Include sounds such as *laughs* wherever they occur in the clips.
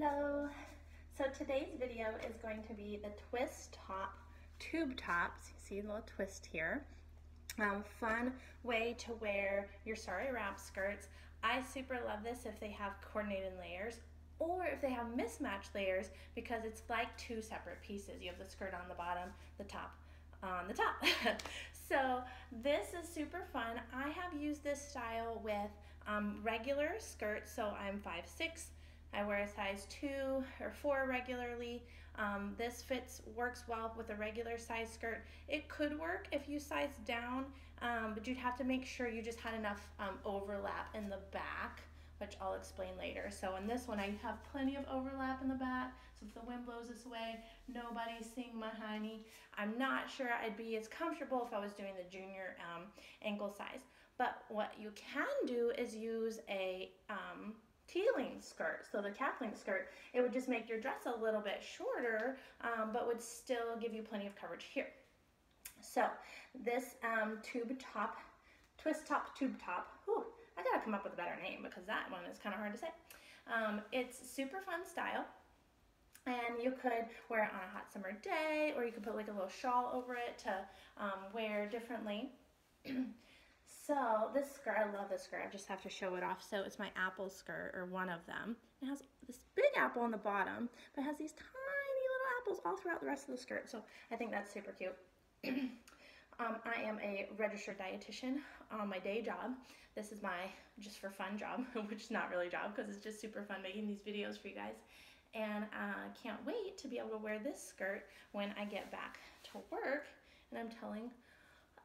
Hello. So today's video is going to be the twist top, tube tops. You see a little twist here. Um, fun way to wear your sari wrap skirts. I super love this if they have coordinated layers or if they have mismatched layers because it's like two separate pieces. You have the skirt on the bottom, the top on the top. *laughs* so this is super fun. I have used this style with um, regular skirts, so I'm 5'6", I wear a size two or four regularly. Um, this fits, works well with a regular size skirt. It could work if you size down, um, but you'd have to make sure you just had enough um, overlap in the back, which I'll explain later. So in this one, I have plenty of overlap in the back. So if the wind blows this way, nobody's seeing my honey. I'm not sure I'd be as comfortable if I was doing the junior um, ankle size. But what you can do is use a T-length skirt, so the calf-length skirt, it would just make your dress a little bit shorter, um, but would still give you plenty of coverage here. So this um, tube top, twist top, tube top, whew, I gotta come up with a better name because that one is kind of hard to say. Um, it's super fun style. And you could wear it on a hot summer day, or you could put like a little shawl over it to um, wear differently. *clears throat* So this skirt, I love this skirt. I just have to show it off. So it's my apple skirt, or one of them. It has this big apple on the bottom, but it has these tiny little apples all throughout the rest of the skirt. So I think that's super cute. *clears throat* um, I am a registered dietitian on my day job. This is my just for fun job, *laughs* which is not really a job because it's just super fun making these videos for you guys. And I can't wait to be able to wear this skirt when I get back to work. And I'm telling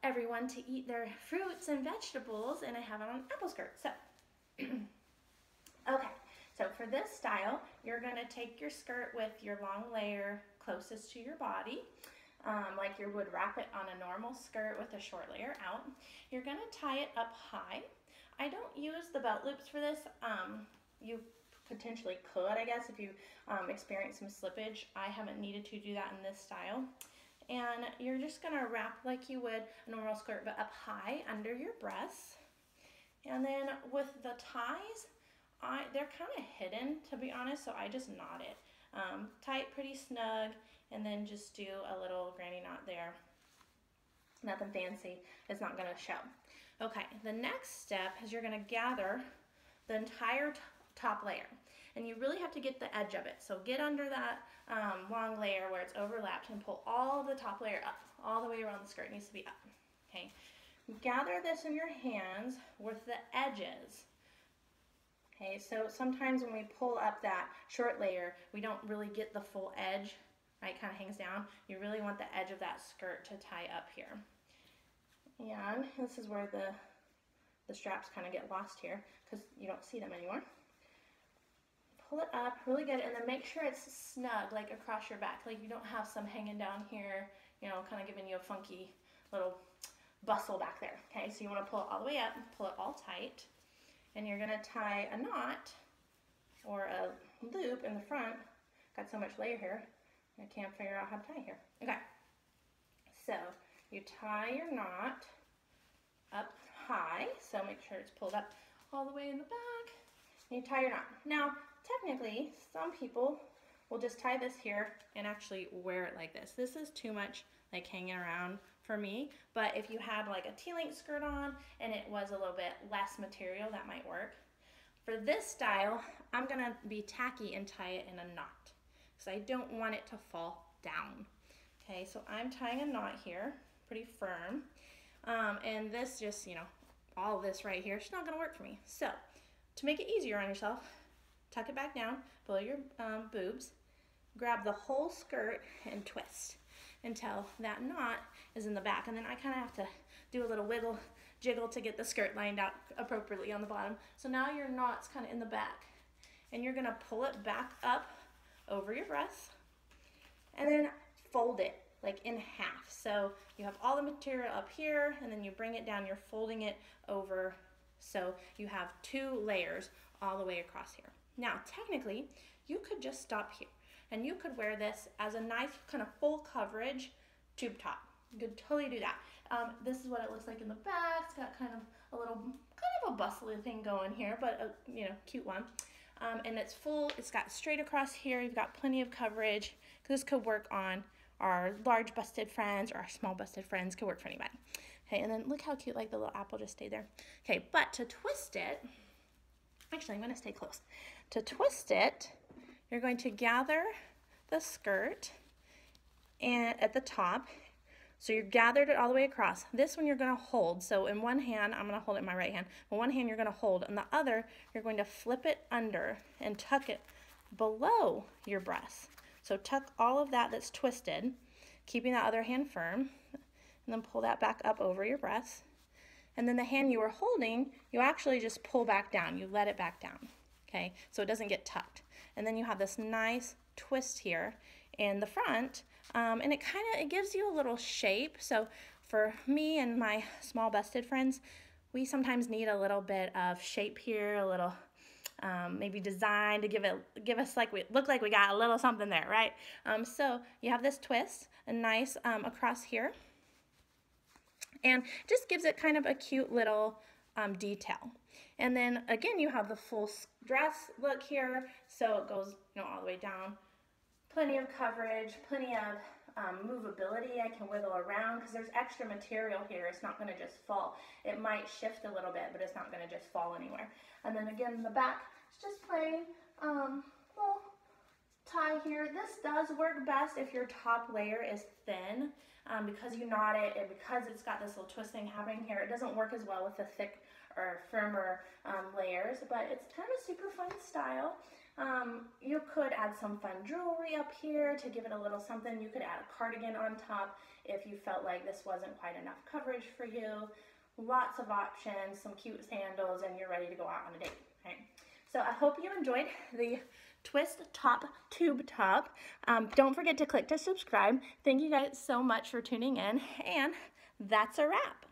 everyone to eat their fruits and vegetables and I have it on apple skirt. So, *clears throat* okay, so for this style, you're gonna take your skirt with your long layer closest to your body, um, like you would wrap it on a normal skirt with a short layer out. You're gonna tie it up high. I don't use the belt loops for this. Um, you potentially could, I guess, if you um, experience some slippage. I haven't needed to do that in this style and you're just gonna wrap like you would a normal skirt but up high under your breasts. And then with the ties I they're kind of hidden to be honest so I just knot it um, tight pretty snug and then just do a little granny knot there. Nothing fancy it's not gonna show. Okay the next step is you're gonna gather the entire top layer and you really have to get the edge of it. So get under that um, long layer where it's overlapped and pull all the top layer up, all the way around the skirt. It needs to be up, okay? Gather this in your hands with the edges. Okay, so sometimes when we pull up that short layer, we don't really get the full edge, right? Kind of hangs down. You really want the edge of that skirt to tie up here. And this is where the, the straps kind of get lost here because you don't see them anymore pull it up really good and then make sure it's snug like across your back. Like you don't have some hanging down here you know kind of giving you a funky little bustle back there okay? So you want to pull it all the way up pull it all tight and you're to tie a knot or a loop in the front. Got so much layer here I can't figure out how to tie here. Okay. So you tie your knot up high so make sure it's pulled up all the way in the back and you tie your knot. Now technically, some people will just tie this here and actually wear it like this. This is too much like hanging around for me, but if you had like a T-length skirt on and it was a little bit less material, that might work. For this style, I'm gonna be tacky and tie it in a knot because I don't want it to fall down. Okay, so I'm tying a knot here, pretty firm. Um, and this just, you know, all this right here, it's not gonna work for me. So, to make it easier on yourself, tuck it back down below your um, boobs, grab the whole skirt and twist until that knot is in the back. And then I kind of have to do a little wiggle, jiggle to get the skirt lined out appropriately on the bottom. So now your knot's kind of in the back. And you're gonna pull it back up over your breast and then fold it like in half. So you have all the material up here and then you bring it down, you're folding it over so you have two layers all the way across here. Now, technically, you could just stop here and you could wear this as a nice kind of full coverage tube top. You could totally do that. Um, this is what it looks like in the back. It's got kind of a little, kind of a bustly thing going here, but a, you know, cute one. um, and it's full. It's got straight across here. You've got plenty of coverage. This could work on our large busted friends or our small busted friends. Could work for anybody. Okay, and then look how cute, like the little apple just stayed there. Okay, but to twist it, actually I'm gonna stay close. To twist it, you're going to gather the skirt and at the top so you're gathered it all the way across. This one you're going to hold. So in one hand, I'm going to hold it in my right hand. In one hand, you're going to hold. and the other, you're going to flip it under and tuck it below your breast. So tuck all of that that's twisted, keeping that other hand firm, and then pull that back up over your breast. And then the hand you were holding, you actually just pull back down. You let it back down, okay? So it doesn't get tucked. And then you have this nice twist here in the front um, and it kind of it gives you a little shape so for me and my small busted friends we sometimes need a little bit of shape here a little um, maybe design to give it give us like we look like we got a little something there right um, so you have this twist a nice um, across here and just gives it kind of a cute little um, detail and then again you have the full dress look here so it goes you know all the way down plenty of coverage, plenty of um, movability. I can wiggle around because there's extra material here. It's not going to just fall. It might shift a little bit, but it's not going to just fall anywhere. And then again, in the back, it's just plain um, tie here. This does work best if your top layer is thin um, because you knot it and because it's got this little twisting happening here. It doesn't work as well with the thick or firmer um, layers, but it's kind of a super fun style. Um, you could add some fun jewelry up here to give it a little something. You could add a cardigan on top if you felt like this wasn't quite enough coverage for you. Lots of options, some cute sandals, and you're ready to go out on a date. Right? So I hope you enjoyed the twist top tube top. Um, don't forget to click to subscribe. Thank you guys so much for tuning in, and that's a wrap.